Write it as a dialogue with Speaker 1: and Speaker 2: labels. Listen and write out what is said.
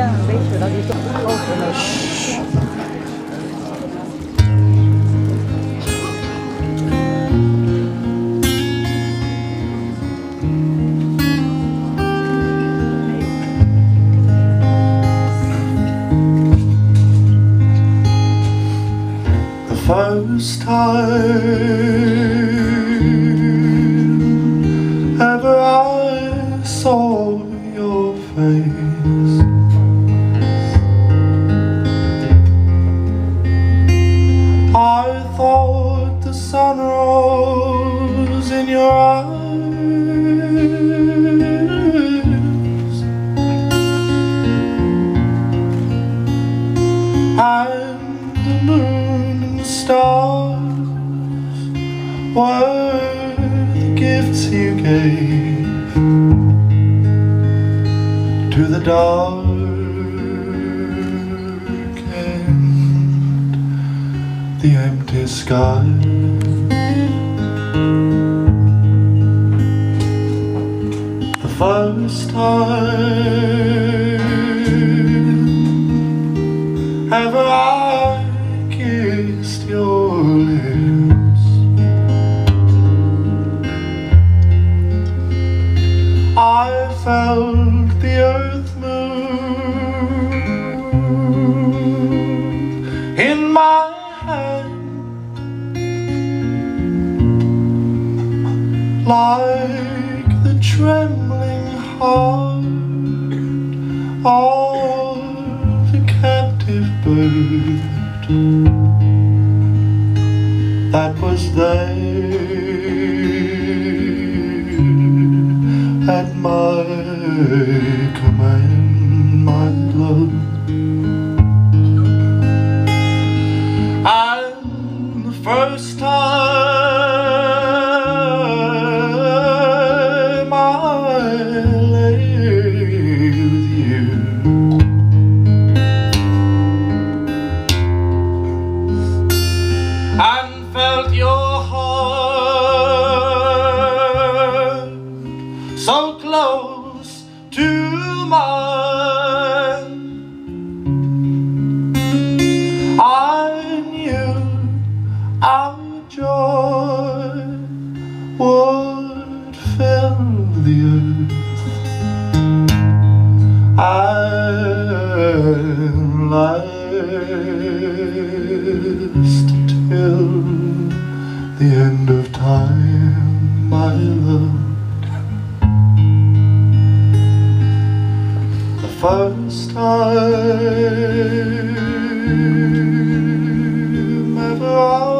Speaker 1: 下没学到一种后悔了。
Speaker 2: the first time ever I saw your face. And the moon and the stars were the gifts you gave to the dark and the empty sky. The first time I felt the earth move in my hand. Like the trembling heart of a captive bird that was there at my command, my love. To mine. I knew our joy would fill the earth. and last till the end of time, my love. first time ever.